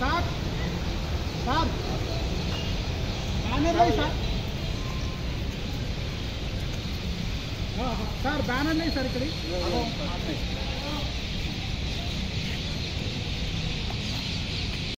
सात सात बैनर नहीं सर हाँ हाँ सर बैनर नहीं सर इकड़ी